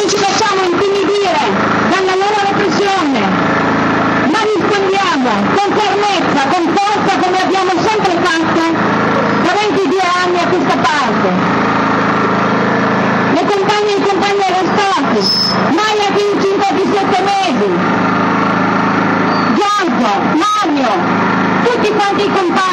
non ci facciamo intimidire dalla loro repressione, ma rispondiamo con fermezza, con forza come abbiamo sempre fatto da 22 anni a questa parte. Le compagne e i compagni arrestati, Maia 57 mesi, Giorgio, Mario, tutti quanti i compagni.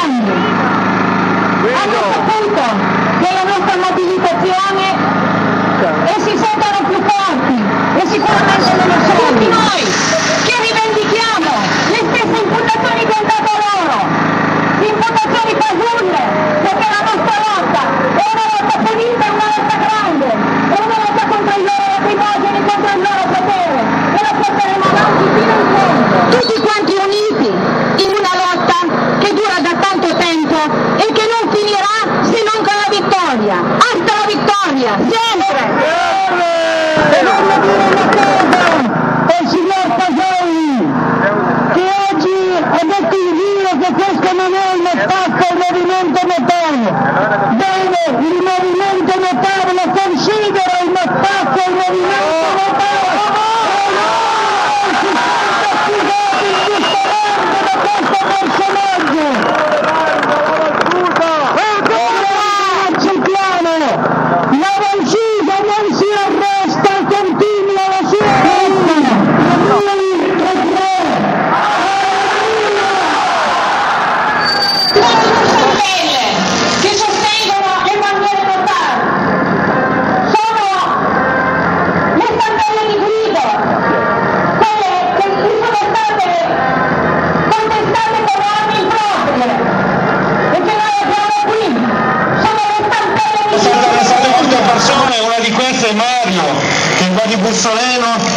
站起来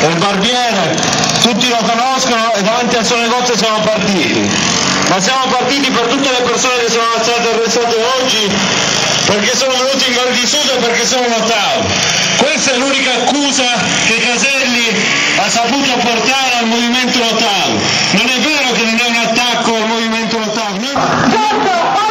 il barbiere, tutti lo conoscono e davanti al suo negozio siamo partiti. Ma siamo partiti per tutte le persone che sono state arrestate oggi perché sono venuti in Val di Sud e perché sono notavi. Questa è l'unica accusa che Caselli ha saputo portare al movimento notavi. Non è vero che non è un attacco al movimento notavi. No? Certo,